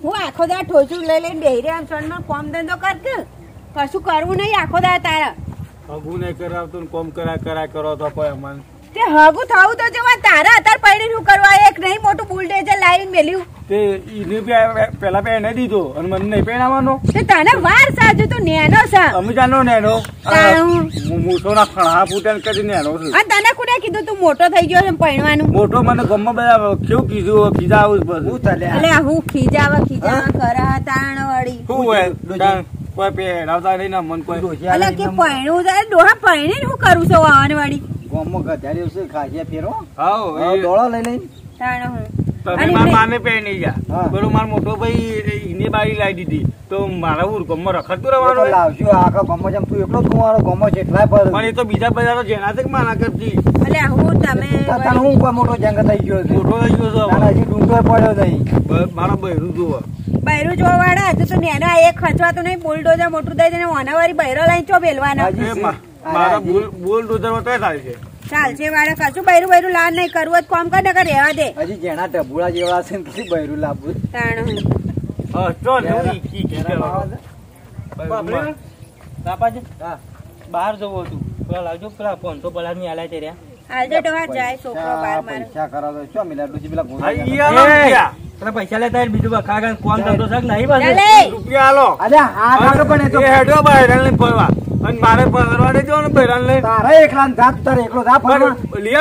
આખો દા ઠોચું લઈ લઈને બેહી રહ્યા સણમાં કોમ ધંધો કર કશું કરવું નહીં આખો દા તારા. હું નહીં કરાવતું કોમ કરા કરા કરો તો કોઈ અમન તે હગું થાવું તો જવા તારા અત્યારે પૈણી શું કરવા એક નહીં મોટું બુલડેઝર લાવીને મેલ્યું તે ઈને પે- પેલા પહેને દીધો અને મને નહીં પહેરાવાનો તે તને વાર સાજુ તું નેનો છે. અમે જાણો નેનો. મોટો ના ખણા ફૂટે ને કરી નેનો છું. અને તને કોને કીધું તું મોટો થઈ ગયો છે પૈણવાનું? મોટો મને ગમમાં બધા કેવું કીધું કીધા આવું હું તલે એટલે હું ખીજાવા ખીજા કરા તાણ વળી હું હોય કોઈ પહેરાવતા નહીં ને મન કોઈ. એટલે કે પૈણું છે? ડોહા પૈણી હું કરું છું વાહન વળી ગામમાં ગધારી આવશે ખાજે ફેરો? હાઉ, ડોળો લઈ લઈ તાણો હું. તમે મારા માને પહેરી જા. પેલો મારો મોટો ભાઈ ઈને બારી લાવી દીધી. તો મારા ઉરકમમાં રખડતું લાવજો રહેવાનું. લાવશું આખા ગામમાં જેમ તું એકલો જ કુંવારો ગામમાં જેટલાય પર. પણ એ તો બીજા બધા તો જેના છે કે માના કરતી. એટલે હું તમે હું મોટો જંગ થઈ ગયો મોટો થઈ ગયો છે હજી ડુંગર પડ્યો નહીં. મારો બહેરું જુઓ. બૈરું જોવા વાળા હતું તો એક આ એક ખચવાતું નહીં બુલડોઝર મોટું થાય જાય ઓનાવારી બૈરો લઈને ચો બેલવાના? મારા ચાલશે વાળા કશું બૈરું બૈરું લાન નહીં કરવું કોમ કર નકર રહેવા દે. હજી જેના જેવા છે ને બૈરું લાવવું. તાણ કરો. છે? બહેરું બાપાજી? હા. બહાર જવું હતું. પેલા લાવજો પેલા પાંચસો પલારની આલાય તે રહ્યા પૈસા- તો આલો લેતા બીજું બખા કોણ ધંધો છે નહીં રૂપિયા આલો. અલ્યા આ પણ તો હેડો બહેરાને ફરવા. અને મારે ફરવા દે જવાનું બહેરાને લઈને. તારે એકલા ને ધાત તારે એકલો ધા ફરવા. પણ લઈ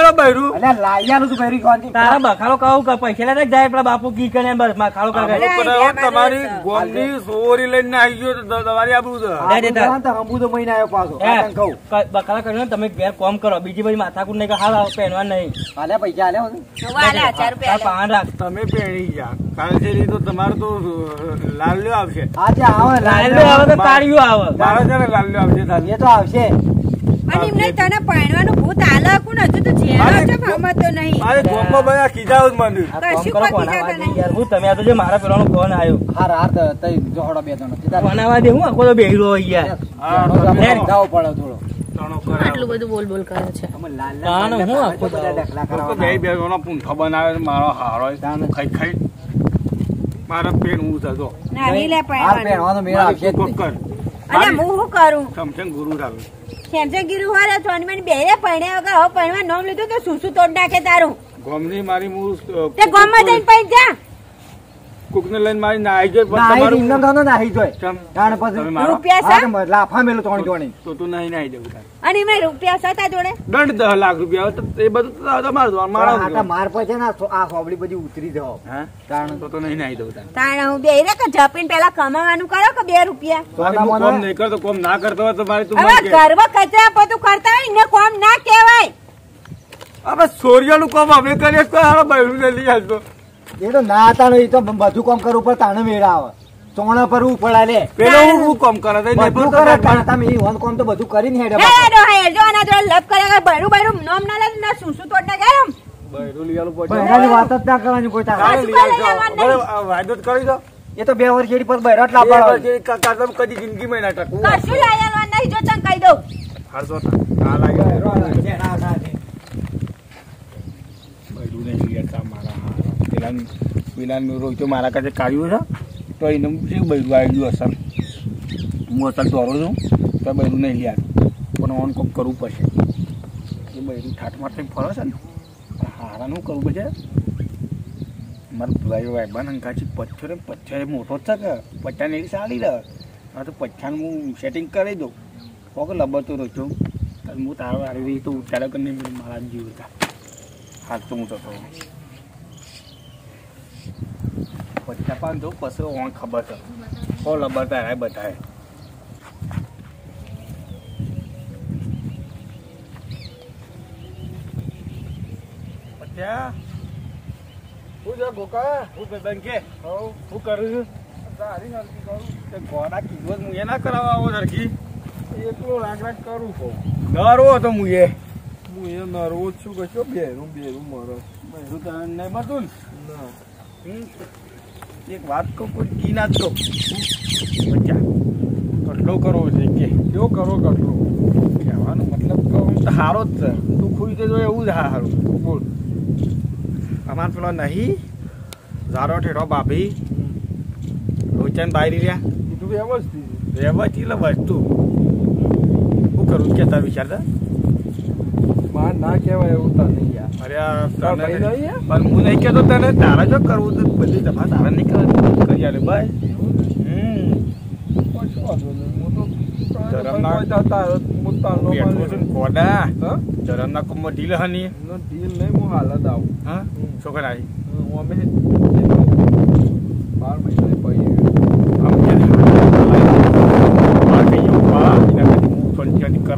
અલ્યા લાયાનું તું બૈરી ખાવાની. તારા બખાડો કહું કે પૈસા જ જાય પેલા બાપુ કી કરે બસ. કરાવો, તમારી ગોમની સોરી લઈને આવી ગયો તો તમારી આબરૂ છે. દે દે ડુંગરા ને તો મહિના આવ્યો પાછો. તને કહું. બખાડા કર્યો ને તમે ઘેર કોમ કરો. બીજી બધી માથાકૂટ નહીં કે હાલ પહેરવા નહીં. પૈસા હવે આલે રૂપિયા રાખ. તમે પહેરી ગયા. કારણ તો તમારે તો લાલ્યો આવશે. આજે આવે લાલ્યો આવે તો કાળિયો આવે. મારે છે લાલ્યો આવશે તારે. એ તો આવશે. અને એમને તને પરણવાનું ભૂત આલે કોણ હજુ તો જેનો મારે- છે સમજતો નહીં. મારે ગોમમાં બધા કીધા જ મને. કશું કરો પતી કોના જતા વાદે નહીં. યાર હું તમે આ તો જે મારા પેલાનો ફોન આવ્યો હાર હાર તઈ જોડો બે જણો કોના વાદે હું આખો તો બેહી રહ્યો યાર. હા, તમે- જાવો પડે થોડો. તણો કરાવો. બધું બોલ બોલ કરે છે. હું આખો બધા ડખલા કરાવવાના. બે પૂંઠો બનાવે છે, મારો હારો તાને. ખાઈ ખાઈ. મારે પેન હું થતો નાની લે હાર મેળ આવશે કર. અને હું શું કરું? સમસંગ ગુરુ ચાલુ સેમસંગ ગુરુ હારે ચોની મને બેરે પરણ્યા વગર હો પરણવા નામ લીધું તો શું શું તોડ નાખે તારું? ગોમની મારી હું તે ગામમાં જઈને પૈ જા કુકને લઈને મારી નાહી જોય. તાણ પછી રૂપિયા હા, લાફા મેલું ત્રણ જોણી. તો તું નહીં નાઈ દેવું અને એમાં રૂપિયા સા જોડે દંડ દસ લાખ રૂપિયા તો એ બધું તો તમારે જોવાનું, મારો પણ આ તો જોવાનું. માર પછી ને આ સોબડી બધી ઉતરી જાઓ. તાણ. તો તો નહીં નાઈ દઉં તારે. હું બે રે કે જપીને પેલા કમાવાનું કરો કે બે રૂપિયા કોમ નહીં કરતો કોમ ના કરતો હોય તો મારે તું હવે. ગર્વ કચરા બધું કરતા હોય ને કોમ ના કહેવાય હવે સોરિયાનું કોમ અમે કરીએ તો હારો બૈરું લઈ આવજો એ તો ના હતા એ તો બધું કામ કરવું પડે તાણે મેળ આવે ચોણા પર પડે લે પેલો હું હું કોમ કરે તો બધું કરે પણ તમે ઈ વન કામ તો બધું કરીને હેડે હે ડો હે જો આના જોડે લપ કરે બૈરું બૈરું નોમ ના લે ના શું શું તોડ. બૈરું. વાત જ ના કરવાની કોઈ તારે વાયદો જ કરી દો એ તો બે વર્ષ જેડી પર બૈરાટ એ કાકા તમે કદી જિંદગીમાં ના ટકવું. કશું લાયા નહીં જો ચમ કહી દઉં હારશો તા. આ લાગે. બૈરું નહીં લઈ મારા. પેલાનું- પેલાનું રોજ મારા કાંઠે કાઢ્યું છે. તો એને શું બૈરું આવી ગયું અસર હું અસર દોરો છું. તો બૈરું નહીં લ્યા પણ ઓન કોક કરવું પડશે. એ બૈરું ઠાઠમાં થઈને ફરો છે ને. હારાનું કરવું પડશે મારા ભાઈ પથ્થર ને પથ્થર એ મોટો જ છે કે. પચ્છાને એવી સારી રહે હા તો પચ્છાનું હું સેટિંગ કરી દઉં. કોક લબતો રહ્યો છું હું તારો આવી તો ઉચ્ચારો કરીને મારા જીવ હતા. હાથ તો હું તો થયો પચ્છા પાન જો પછી ઓણ ખબર છે. કો લબર તારે બતાવે પચ્છા હું છે ગોકા? હું ભાઈ કે હું કરું છું? સારી નરકી કરું. ગોડા કીધો જ હું એ ના કરાવવા આવો સરખી? એટલો રાગ રાગ કરું કહું નરવો હતો હું એ. હું એ નરવો જ છું કશો બેરું બેરું મારો. બધું તને નહીં બધું ના. હમ? એક વાત કહું કોઈ કી ના તો બચ્ચા કટલો કરવો છે કે? જો કરો કટલો કહેવાનો મતલબ કહું તો સારો જ છે. તું ખુશ જાય એવું જ સારું બોલ. અમાર પેલો નહીં ઝારો ઠેઠો બાપી. ચેન બહાર રહ્યા. કીધું વ્યવસ્થિત. વ્યવસ્થિત એટલે વસ્તુ. શું કરું કેતા વિચારતા? માર ના કહેવાય એવું તને યાર. અરે આ નહીં? પણ હું નહીં કહેતો તને તારા જો કરવું તો બધી દફા તારા નહીં કરવા કરી આલે ભાઈ હમ. કશો વાંધો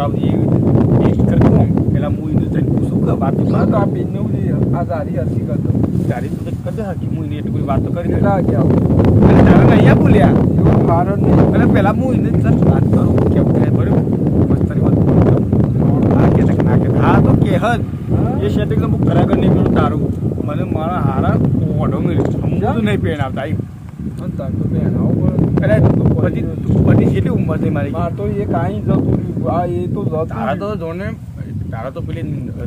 કરાવજી પેલા હું એને જઈને પૂછું કે વાતો ના તો આ પીનનું બી આ તારી હસી કરતો તારી તો હકી હું એને એટલી વાતો કરી કેટલા તારે અહીંયા બોલ્યા એવું હારો નહીં પેલા હું એને સર વાત કરું કેમ બરોબર મસ્તરી વાત કે ના કે હા તો કે હદ એ તો હું કરાગર નહીં પેલું તારું મને મારા હારા ઓઢો મળ્યો હું નહીં પેન આવતા આવી તાર તો અરે પડે. બધી બધી કેટલી ઉંમર થઈ મારી માર તો એ કાંઈ જતું આ એ તો તારા તો. જોને તારા તો પેલી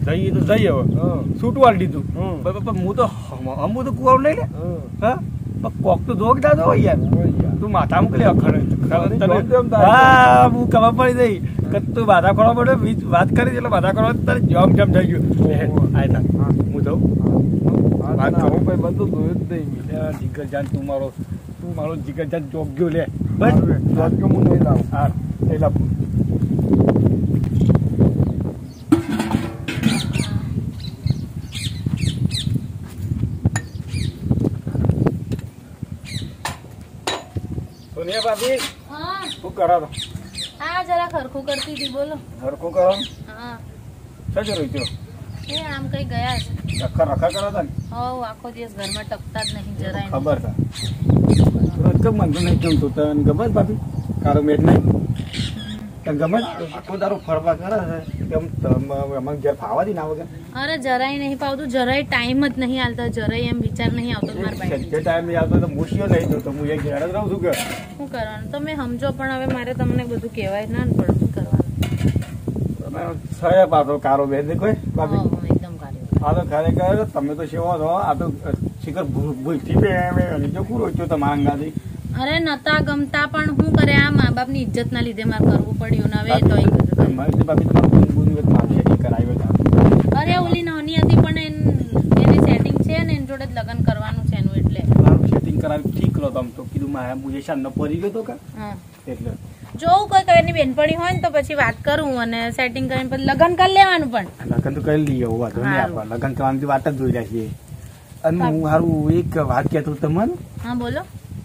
જઈએ તો જઈએ હવે. હા. છૂટ વાળી દીધું. પણ- પણ હું તો હમ તો કુવારું નહીં ને હા. કોક તો જોગ દાદો હોય યાર. યાર. તું માથા મૂકલે થાય. હા હું ખબર પડી જઈ કે તું બાધા ખોળવા પડે વાત કરી એટલે બાધા ખોળવા તારે જમ જમ થઈ ગયું. આયતા હું જઉં? વાત ના, ભાઈ બધું જોયું જ નહીં. જીગર જાન તું મારો તું મારો જીગરજાન જોગ્યો લે. બસ. હારું, વાત કે હું નહીં લાવું. હા. એટલે સોનિયા ભાભી હા. શું કરો હા જરા ખરખું કરતી હતી બોલો. ખરખું કરો? હા. શું જરૂર થયો? એ આમ કઈ ગયા છે. રખા રખા કરો હતા ને? આખો દિવસ ઘરમાં ટકતા જ નહીં જરાય ખબર છે. તો મને તો નહીં ગમતું તને ગમે ભાભી કારો મેટ નહીં? તને ગમે? આખો દારો ફરવા કરે છે. કેમ તમે અમને ઘેર ફાવા દી ના વગર? અરે જરાય નહીં પાવતું જરાય ટાઈમ જ નહીં હાલતા જરાય એમ વિચાર નહીં આવતો મારા ભાઈ જે ટાઈમ નહીં આવતો તો મૂછ્યો નહીં તો હું એ ઘેર જ રહું છું કે? શું કરવાનું? તમે સમજો પણ હવે મારે તમને બધું કહેવાય ના પડે શું કરવાનું? છયા પાછો કારો બેન કોઈ ભાભી એકદમ કાર્ય આ તો ખરેખર તમે તો સેવો છો આ તો શિખર ભૂલથી બે જો કુરો છો તમારા અંગાથી. અરે નતા ગમતા પણ શું કરે આ મા બાપની ઇજ્જત ના લીધે મારે કરવું પડ્યું ને હવે તો તમારું અરે ઓલી નાની હતી પણ એન- સેટિંગ છે ને એની જોડે જ લગ્ન કરવાનું છે એનું એટલે. સેટિંગ કરાવી ઠીક લો તમ તો. કીધું માયા મુજે શાન પડી ગયો તો કા? એટલે. જોઉં કોઈ કઈ બેનપણી હોય ને તો પછી વાત કરું અને સેટિંગ કરીને પછી લગ્ન કરી લેવાનું પણ. લગન તો કરી લઈએ આપણે લગન કરવાની વાત જ જોઈ રહ્યા છીએ અને હું સારું એક વાત કહેતો તમને. હા બોલો.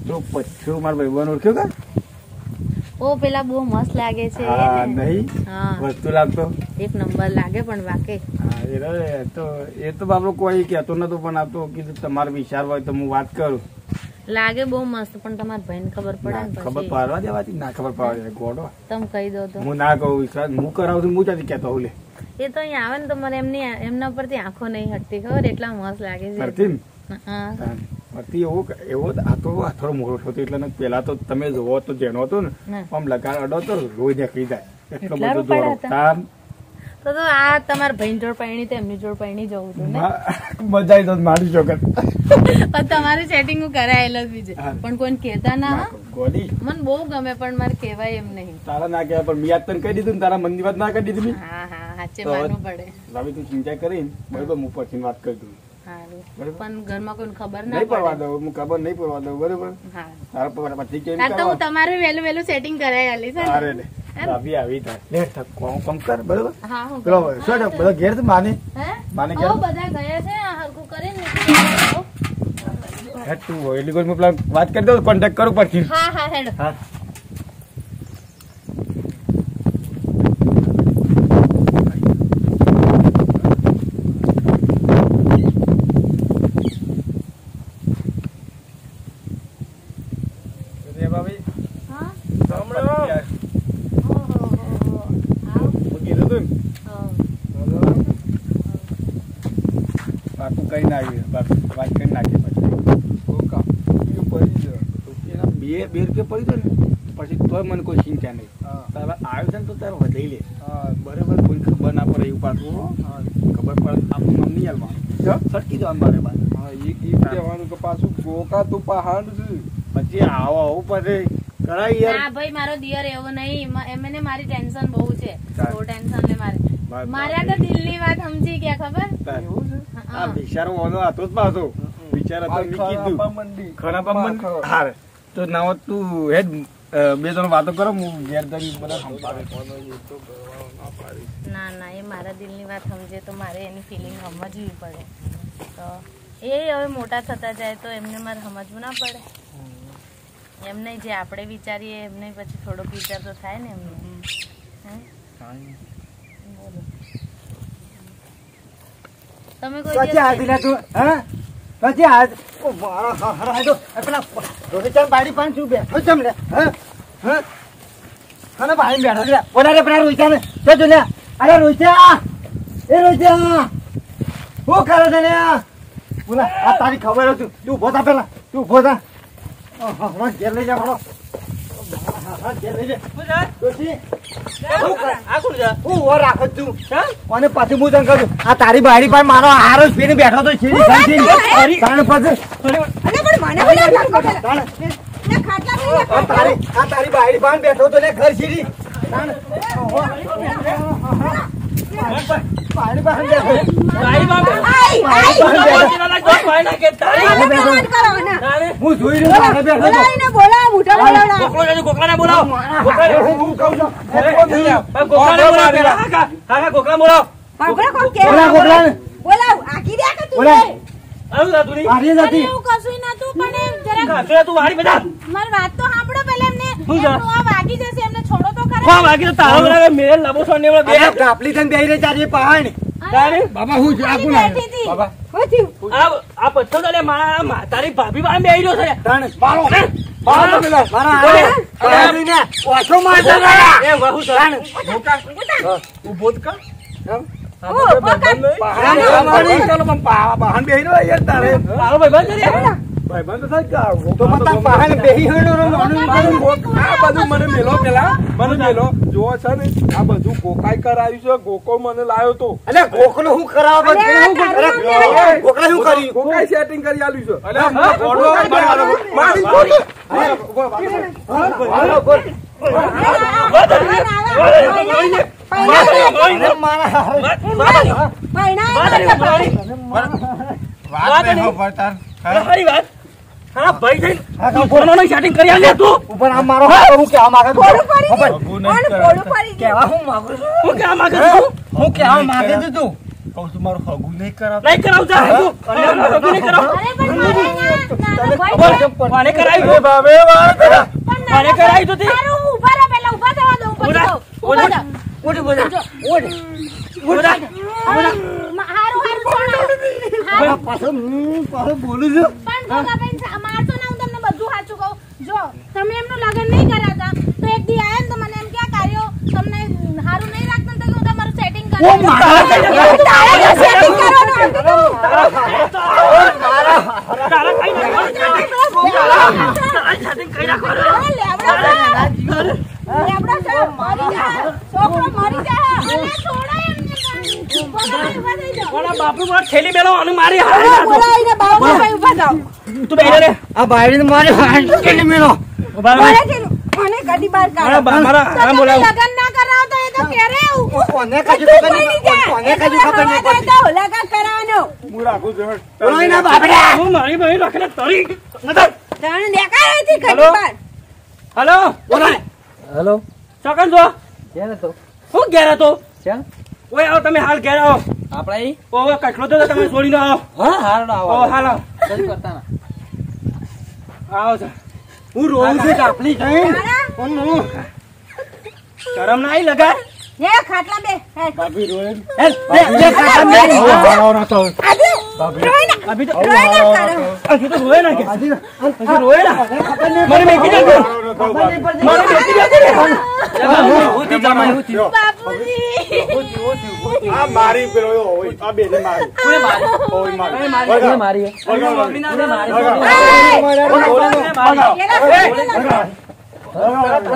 જો પછો મારા ભાઈ ઓળખ્યો કા? ઓ પેલા બહુ મસ્ત લાગે છે. હા નહીં? વસ્તુ લાગતો? એક નંબર લાગે પણ વાકે. હા એ તો એ તો બાપરો કોઈ કહેતો નતો પણ આ તો કીધું તમારે વિચાર હોય તો હું વાત કરું. લાગે બહુ મસ્ત પણ તમારા ભાઈને ખબર પડે ને ખબર પાડવા દેવાતી ના ખબર પાડવા દે ગોડો. તમે કહી દો તો. હું ના કહું વિશ્વાસ હું કરાવું છું હું ત્યાંથી કહેતો હું લે? એ તો અહીંયા આવે ને તો મને એમની એમના પરથી આંખો નહીં હટતી ખબર? એટલા મસ્ત લાગે છે. હા. હતી એવો એવો આતો આથોડો મોટો થતો એટલે પેલા તો તમે જોવો તો જેનો હતો ને આમ લગાડ અડો તો રોજ નીકળી જાય. એટલો બધો જોરો તો તો આ તમાર ભાઈ જોડ પૈણી તો એમની જોડ પૈણી જવું હતું ને? મજા આવી તો મારી ચોકત પણ તમારી સેટિંગ હું કરાયેલ જ બીજે. પણ કોઈને કહેતા ના. ગોડી મને બહુ ગમે પણ મારે કહેવાય એમ નહીં. તારા ના કહેવાય પણ મેં આજ તને કહી દીધું ને તારા મનની વાત ના કરી દીધી હા હા સાચે માનવું પડે. રવિ તું ચિંતા કરીને બરોબર હું પછી વાત કરી દઉં. પણ ઘરમાં કોઈને ખબર ના પડવા દઉં હું ખબર નહીં પડવા દઉં બરોબર? હા. પછી કેમ તો હું કરવા વહેલું વહેલું સેટિંગ કરાવી આલીશ અરે લે. રવિ આવી થાય લે કોમ કોમ કર બરોબર? હા હું પેલો શું છે બધા ઘેર તો માને? માને હો, બધા ગયા છે આ કરીને નીકળી ગયા. હે, તું એલી કોઈ પેલા વાત કરી દઉં કોન્ટેક્ટ કરું પછી. હા હા હેડ. હા ભાભી હા હમણાં ઓહો, હો, હો. આવ. હું કીધું તું ને હો. પાકું કઈ નાખ્યું પાકું વાત કરી નાખી પછી કોકા. એ પડી જાય. એના બે રૂપિયા પડી જાય ને પછી તોય મને કોઈ ચિંતા નહીં. તારે આવ્યો છે ને તો તારે વધાઈ લે. બરાબર કોઈ ખબર ના પડે એવું પાછું ખબર પડે આપણું નામ નહીં હાલવાનું સરકી જવાનું મારે બાદ હા, એ- કહેવાનું કે પાછું ગોકા તું પહાડ છે. પછી આવો આવું પછી કરાય યાર. ના ભાઈ મારો દિયર એવો નહીં. એમને મારી ટેન્શન બહુ છે. બહુ ટેન્શન લે મારે. મારા આ તો દિલની વાત સમજી ગયા ખબર? આ હા. બિચારો ઓનો હતો જ પાછો. બિચારા તો મેં કીધું. ખરા પણ હાર. તો ના તું હેડ બે ત્રણ વાતો કરો હું ઘેર બધા સંભાળે. ના ના એ મારા દિલની વાત સમજે તો મારે એની ફિલિંગ સમજવી પડે. તો એ હવે મોટા થતા જાય તો એમને મારે સમજવું ના પડે. એમને જે આપણે વિચારીએ એમને પછી થોડોક વિચાર તો થાય ને એમને. હે? તમે કોઈ દિવસ આ તું હા મારા હારા આ પેલા શું બેઠો છે લે હા? હા? અને બારી બેઠો છે. બોલા રે ને. જો જો લે અરે રોહિતા એ રોહિતા શું કરે છે ને બોલા આ તારી ખબર હતું તું ઊભો થા પેલા. તું ઊભો થા. જાય મારો ઘેર લઈ જા અને પછી હું તને કહું આ તારી બારી પાસે મારો હારો જ પીને બેઠો તો આ તારી આ તારી બારી પાસે બેઠો તો ઘર છેડી હું જોઈ રહ્યો બોલાવો, બોલાવો. બોલાવો. બોલાવો આખી દે કે? તું આવું મારી જ અરે કશું નતું પણ એમ તું વાળી બધા. મારી વાત તો સાંભળો પેલા એમને શું છે? વાગી જશે એમને છોડો તો ખરા. કોણ વાગી તો તારો બનાવે મેરે લબો છો ને બે. અરે થઈને બેહી રહી તારી પહાડ. તારે? બાબા હું આ કોણ બાબા. શું થયું? આ આ પથ્થર તો લે મારા તારી ભાભી પાસે બેહી રહ્યો છે. તાણ. બાળો બાળો પેલા. મારા હારે. હારીને ઓછો મારતો એ વહુ તાણ. ઊભો જ કર ઓ, પકડ. ચાલો પણ પા- બેહી રહ્યો યાર તારે. તારો ભાઈ બંધ કરી કે તો મતા તાર બેહી માનું માનું. આ બધું મને મેલો પેલા મને મેલો જો છે ને આ બધું ગોકાઈ કરાયું છે ગોકો મને લાવ્યો તો અલે ગોકલો હું કરાવવા અલે, બધું હું કરું? ગોકળે શું કર્યું? ગોકાઈ સેટિંગ કરી આલ્યું છે અલે હું ગોળો મારી મારી બોલ, બોલ. અરે, મારા હારે. વાત હા ભાઈ. સેટિંગ કરી આલે તું. ઉપર આમ મારો હું કહેવા માંગે છું. પોળું પડી ખબર? ગયું. ભગું નહીં કોણ પડી ગયું? હું માંગુ છું? હું કે માગે તું હું? કહેવા માંગે છું તું? કહું છું મારું હગું નહીં કરાવ. નહીં કરાવ અરે પણ મારે ના- નાના ભાઈ બોલ બાબે કરાવી તે. થવા દો હારું હારું છોડો. પાછો પાછો છું. પણ ભોગાબેન, સા- મારશો ના હું તમને બધું સાચું કહું જો તમે એમનું લગ્ન નહીં કરાતા તો એક દી આયા ને તો મને એમ કે આ કાર્યો તમને સારું નહીં લાગતું ને તો હું તમારું સેટિંગ ઓ મારા તારે setting કરવાનું હતું. તારા કઈ નાખવાનું સેટિંગ કરી નાખવાનું અરે, લેવડો. લેવડો. મરી જા. છોકરો મરી જા. અરે, છોડો. મારા મારા ને, હા તમે બોલાવો લગ્ન ના કરાવો તો તો કોને કજુ ખબર નહીં કોને કજુ ખબર નહીં પડતી તો લગન કરાવવાનો. હું રાખું છું બોલો એના બાપડા હું મારી બહેન રાખીને તરી નતર. જાણે દેખાય નથી કદી હલો? હેલો? ચોકન તો? હું ઘેર હતો ક્યાં? ઓય આવો તમે હાલ ઘેર આવો. આપડા ઈ? ઓવે કટલો તો તમે આવો. હા હારડો ઓ આવો. કઈ કરતા ના. આવો છો. હું રોઉં છું થઈને શરમ ના આવી લગા લે, ખાટલા બે. ભાભી રોય એ બે. બે કાકા બે આજે રોઈ ના. અભી તો રોઈ ના અભી તો રોય ના કે અભી રોય ના? મને મેકી દેજો ખબર નહીં પડતી. મને મેકી દેજો હું થી જમાઈ હું થી બાપુજી. આ મારી પેલો હોય આ બેને મારી. કોને મારી? ઓય મારી? કોને મારી? કોને મારી? કોને મારી? કોને મારી? પેલા એ, પેલા. આમ છોકરા મોઢા ઊભા થઈ જાઓ. ઊભા થાઓ બાપુ.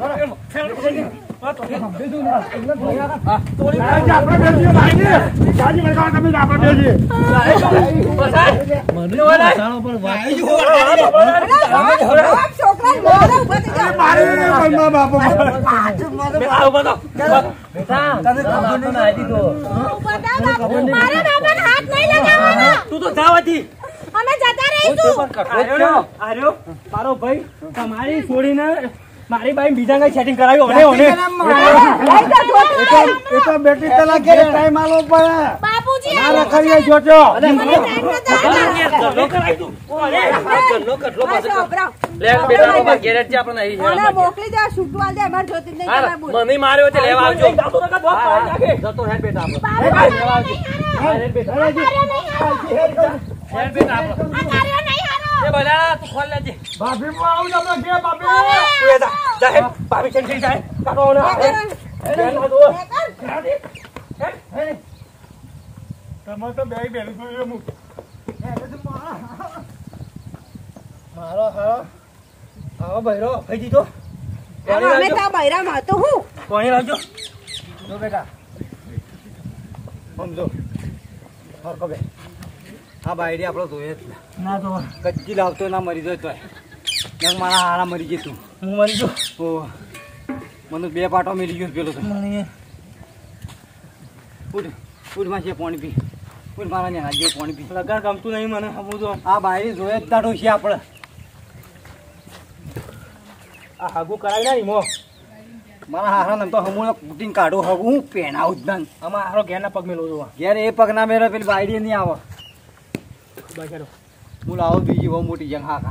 મારા તું તો જાવાથી અમે જતા રહીશું મારો ભાઈ તમારી છોડીને મારી બાઈ બીજા કઈ સેટિંગ કરાવ્યું ઓને ઓને. એ તો બેટરી કલાક કે ટાઈમ આલો પડે બાપુજી આ રખડીએ જોજો મને માર્યો છે લેવા આવજો જતો હેડ બેટા નહીં હારો. હેડ બેટા. હેડ બેટા એ ભલા તું ખોલ લેજે ભાભી હું આવું તમને કે ભાભી તું એ જા જા હેડ ભાભી ચંડી જાય કાઢો ઓને હેડ ના દો. તમે તો બે બેન જોઈએ હું મારો હારો. આવો ભૈરો ભાઈ દીધો અમે તો આ બૈરામાં હતો હું? કોણી લાવજો. જો બેટા. સમજો. હરકો બે. આ બાયડી આપણો જોઈએ જ ના. તો કચ્ચી લાવતો ના મરી જાય તોય. નંગ મારા હારા મરી ગઈ તું. હું મરી જો ઓ મને બે પાટો મિલી ગયો પેલો તો. ઉઠ ઉઠમાં છે પાણી પી. ઉઠ મારા ને જે પાણી પી. લગાર ગમતું નહીં મને હમું તો. આ બાયડી જોઈએ જ તાડો છે આપણે. આ હાગું કરાવી ના મો મારા હારા ને તો હમું કુટીને કાઢો હગું હું પહેણાવું જ ના. આમાં હારો ઘેરના પગ મેલો છું ઘેર એ પગ ના મેળવે પેલી બાયડી નહીં આવે. Baik, aduh. Mulai di jiwa mudi yang haka.